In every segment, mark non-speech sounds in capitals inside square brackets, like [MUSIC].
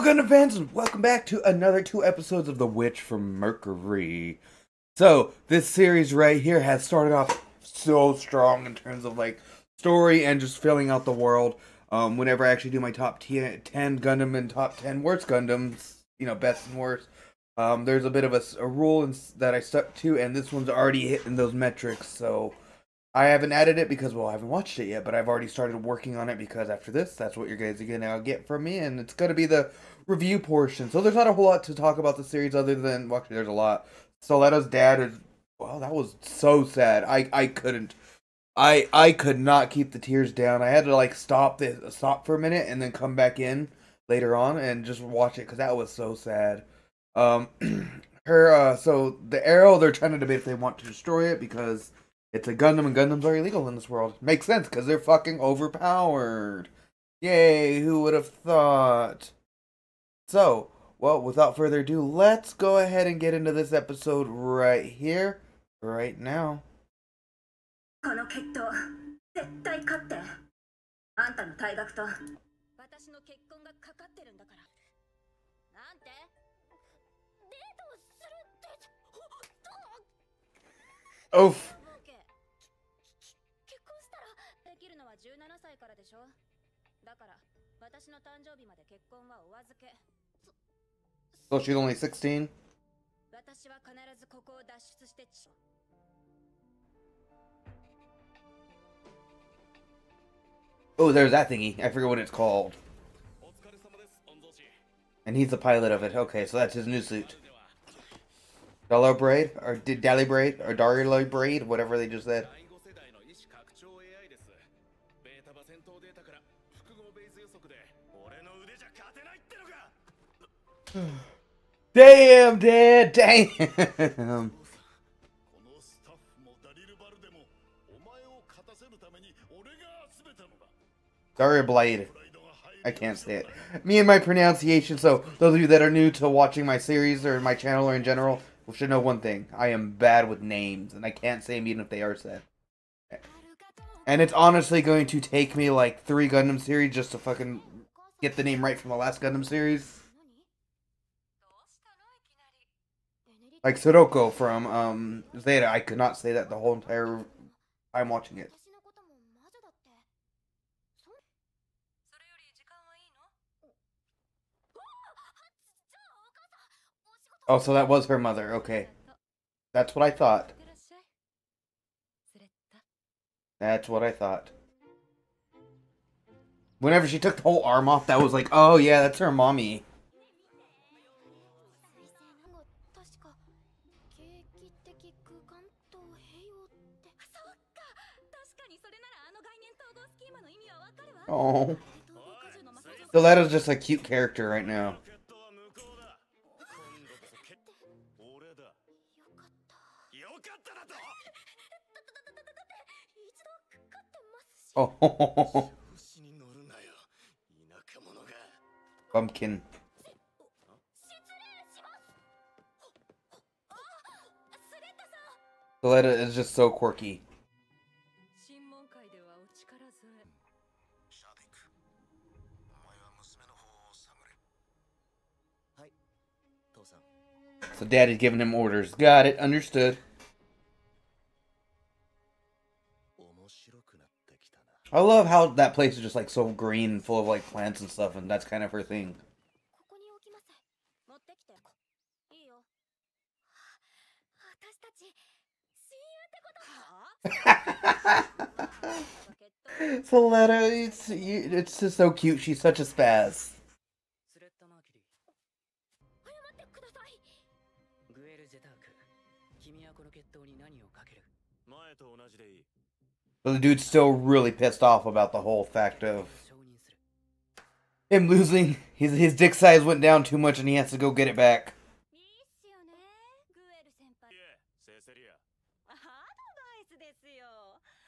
Hello, Gundam fans, and welcome back to another two episodes of The Witch from Mercury. So, this series right here has started off so strong in terms of like story and just filling out the world. Um, whenever I actually do my top t- 10 Gundam and top 10 worst Gundams, you know, best and worst, um, there's a bit of a, a rule in, that I stuck to, and this one's already hitting those metrics, so I haven't added it because, well, I haven't watched it yet, but I've already started working on it because after this, that's what you guys are going to get from me, and it's going to be the review portion. So there's not a whole lot to talk about the series other than, well, actually, there's a lot. Suletta's dad is, well, that was so sad. I, I couldn't, I, I could not keep the tears down. I had to, like, stop this, stop for a minute and then come back in later on and just watch it because that was so sad. Um, [CLEARS THROAT] her, uh, so the Aerial, they're trying to debate if they want to destroy it because it's a Gundam, and Gundams are illegal in this world. Makes sense because they're fucking overpowered. Yay! Who would have thought? So, well, without further ado, let's go ahead and get into this episode right here, right now. この決闘絶対勝ってあんたの退学と私の結婚がかかってるんだからなんてデートをするってほっと Oof. だから私の誕生日まで結婚はお預け So she's only 16? 私は必ずここを脱出してち Oh, there's that thingy. I forget what it's called. And he's the pilot of it. Okay, so that's his new suit. Dollar Braid? Or did Dally Braid? Or Dario Braid? Whatever they just said. damn, Dad, damn. 30 Blade. I can't say it. Me and my pronunciation, so those of you that are new to watching my series or my channel or in general, should know one thing. I am bad with names, and I can't say them even if they are said. And it's honestly going to take me like three Gundam series just to fucking get the name right from the last Gundam series. Like Soroko from um, Zeta, I could not say that the whole entire time watching it. Oh, so that was her mother. Okay. That's what I thought. That's what I thought. Whenever she took the whole arm off, that was like, oh yeah, that's her mommy. Oh. Stiletto's just a cute character right now. [LAUGHS] Pumpkin. The letter is just so quirky. So daddy's giving him orders. Got it. Understood. I love how that place is just like so green, and full of like plants and stuff, and that's kind of her thing. Suletta, [LAUGHS] it's it's just so cute. She's such a spaz. But the dude's still really pissed off about the whole fact of him losing. His, his dick size went down too much and he has to go get it back.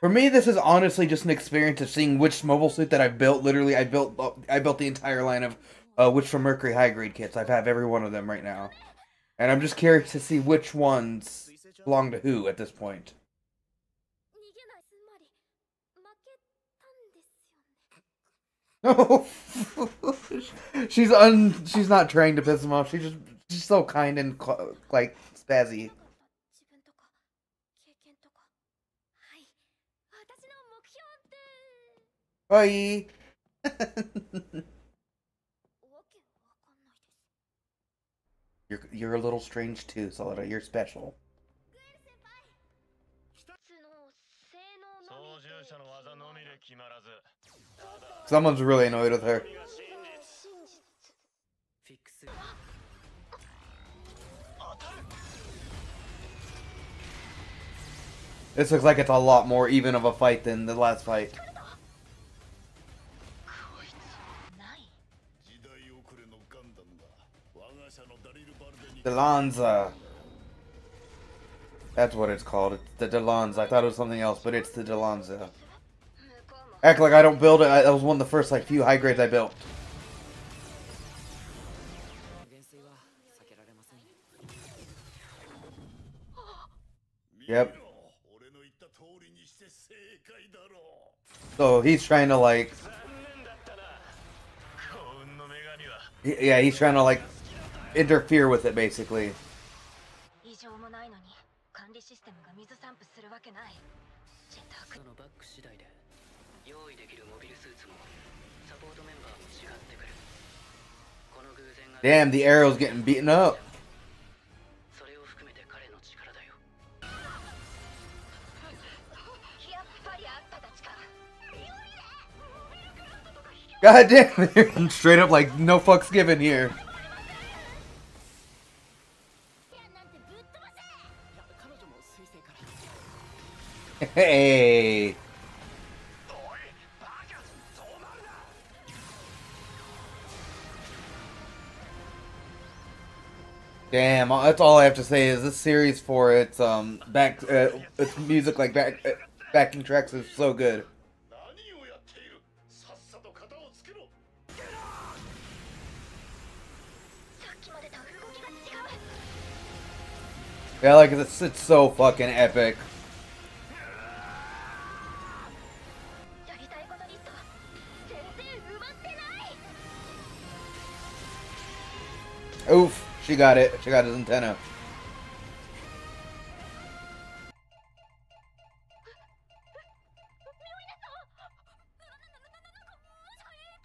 For me, this is honestly just an experience of seeing which mobile suit that I built. Literally, I built I built the entire line of uh, Witch from Mercury high grade kits. I have every one of them right now, and I'm just curious to see which ones belong to who at this point. [LAUGHS] she's un. She's not trying to piss him off. She's just she's so kind and like spazzy. Bye. [LAUGHS] you're you're a little strange too, Suletta. You're special. Someone's really annoyed with her. This looks like it's a lot more even of a fight than the last fight. Delanza. That's what it's called. It's the Delanza. I thought it was something else, but it's the Delanza. Act like I don't build it. That was one of the first like few high grades I built. Yep. So he's trying to like... Yeah, he's trying to like interfere with it basically. 用意できるモビルスーツもサポートメンバーも違ってくるこの偶然が Damn, the Aerial's getting beaten up. それを含めて彼の力だよやっぱりあんたたちか God damn, [LAUGHS] straight up like no fucks given here. Hey. damn, that's all I have to say is this series for its um back uh, its music like back uh, backing tracks is so good. Yeah, like it's, it's so fucking epic. Oof she got it. She got his antenna.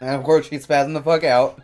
And of course, she's spazzing the fuck out.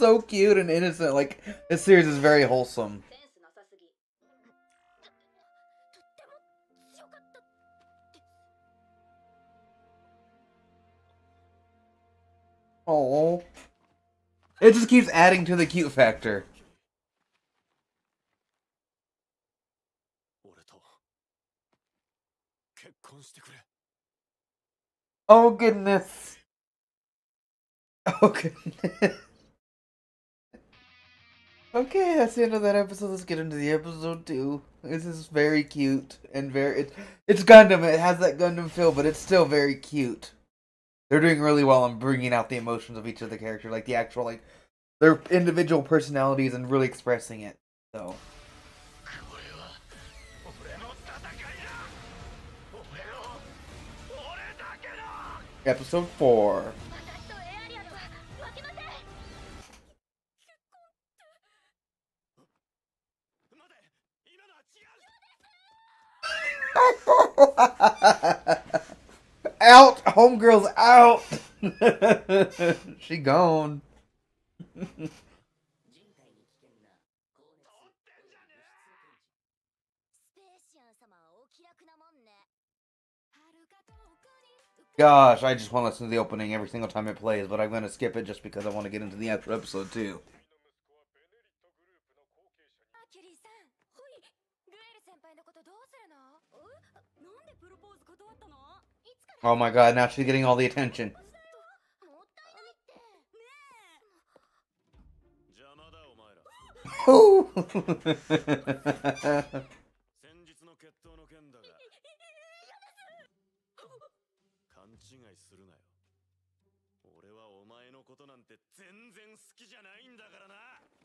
so cute and innocent. Like, this series is very wholesome. Oh. It just keeps adding to the cute factor. Oh goodness. Oh goodness. Okay, that's the end of that episode. Let's get into the episode two. This is very cute and very it's it's Gundam. It has that Gundam feel, but it's still very cute. They're doing really well on bringing out the emotions of each of the character, like the actual like their individual personalities and really expressing it. So. Episode 4. [LAUGHS] out, homegirl's out. [LAUGHS] she gone. Gosh, I just want to listen to the opening every single time it plays, but I'm going to skip it just because I want to get into the actual episode too. Oh my god, now she's getting all the attention. Oh! [LAUGHS]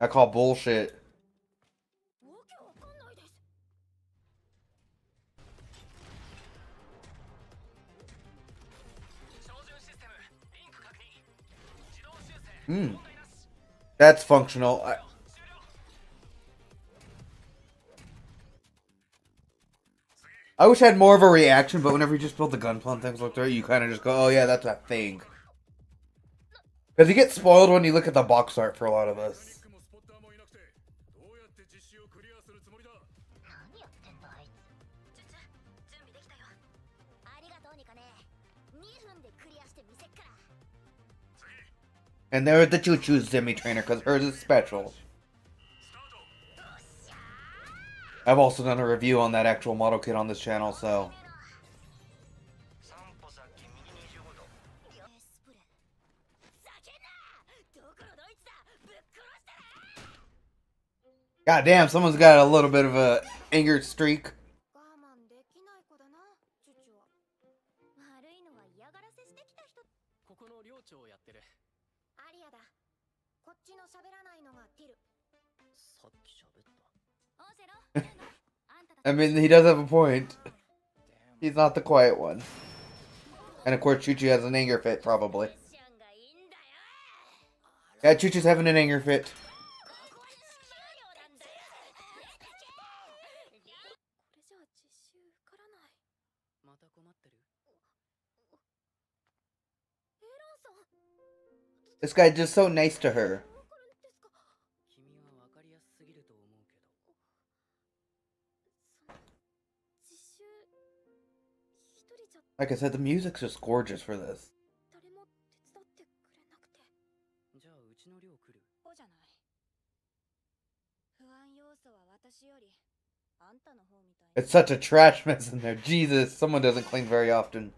I call bullshit. Hmm. That's functional. I I wish I had more of a reaction, but whenever you just build the gun and things like that, you kind of just go, oh yeah, that's a thing. Because you get spoiled when you look at the box art for a lot of us. And there's the Chuchu's Demi trainer because hers is special. I've also done a review on that actual model kit on this channel, so. God damn, someone's got a little bit of a anger streak. I mean, he does have a point. He's not the quiet one. And of course, Chuchu has an anger fit, probably. Yeah, Chuchu's having an anger fit. This guy's just so nice to her. Like I said, the music's just gorgeous for this. It's such a trash mess in there. Jesus, someone doesn't clean very often.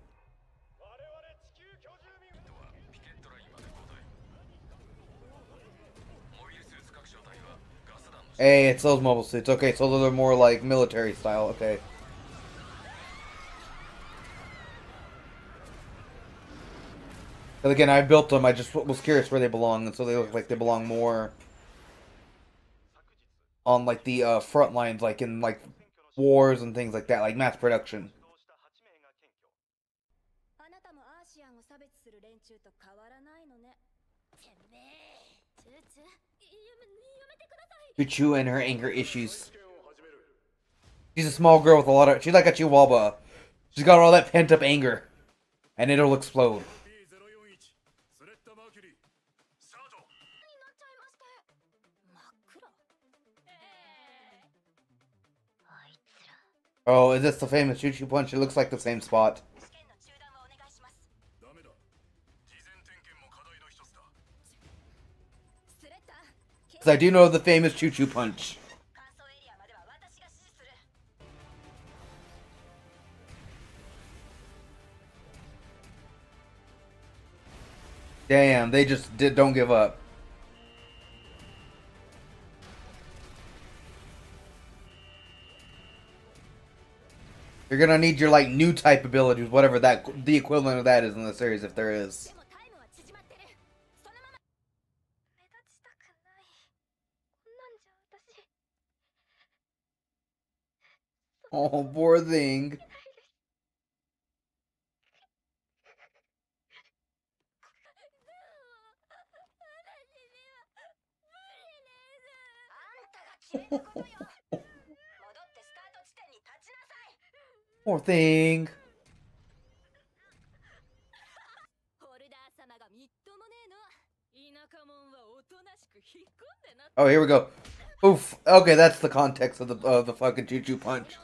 Hey, it's those mobile suits. Okay, so they're more like military style. Okay. Again, I built them. I just was curious where they belong, and so they look like they belong more on like the uh, front lines, like in like wars and things like that, like mass production. Pichu and her anger issues. She's a small girl with a lot of. She's like a chihuahua. She's got all that pent up anger, and it'll explode. Oh, is this the famous Chuchu Punch? It looks like the same spot. Because I do know the famous Chuchu Punch. Damn, they just did, don't give up. You're gonna need your like new type abilities, whatever that the equivalent of that is in the series, if there is. Oh, poor thing. [LAUGHS] Poor thing. Oh, here we go. Oof. Okay, that's the context of the of the fucking Chuchu punch.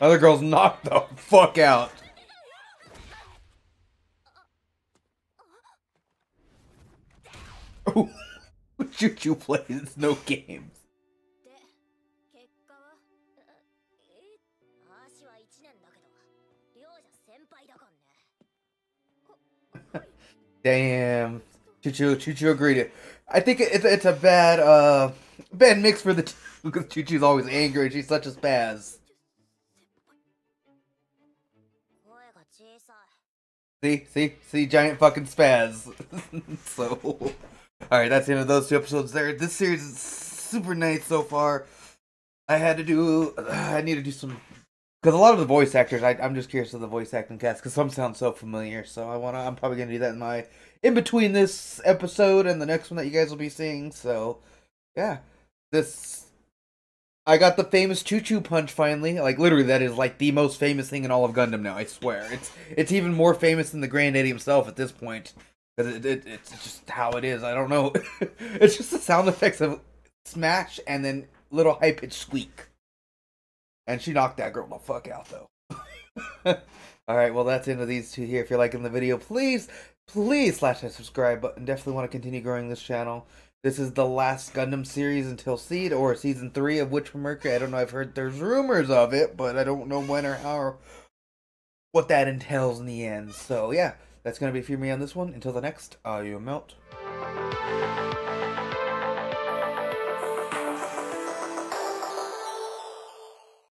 Other girls knocked the fuck out. [LAUGHS] what should you play? It's no games. Damn. Chuchu, Chuchu agreed. It. I think it's, it's a bad uh bad mix for the two [LAUGHS] because Choo's always angry and she's such a spaz. See, see, see, giant fucking spaz. [LAUGHS] so all right, that's the end of those two episodes. There, this series is super nice so far. I had to do, I need to do some, because a lot of the voice actors, I, I'm just curious of the voice acting cast, because some sound so familiar. So I wanna, I'm probably gonna do that in my in between this episode and the next one that you guys will be seeing. So, yeah, this. I got the famous Chuchu Punch finally. Like literally, that is like the most famous thing in all of Gundam now. I swear, it's it's even more famous than the Grand Granddaddy himself at this point. Because it, it, it's just how it is. I don't know. [LAUGHS] it's just the sound effects of smash and then little high pitched squeak. And she knocked that girl the fuck out though. [LAUGHS] All right, well that's the end of these two here. If you're liking the video, please, please slash that subscribe button. Definitely want to continue growing this channel. This is the last Gundam series until Seed or season three of Witch from Mercury. I don't know. I've heard there's rumors of it, but I don't know when or how or what that entails in the end. So yeah, that's gonna be for me on this one. Until the next, am out.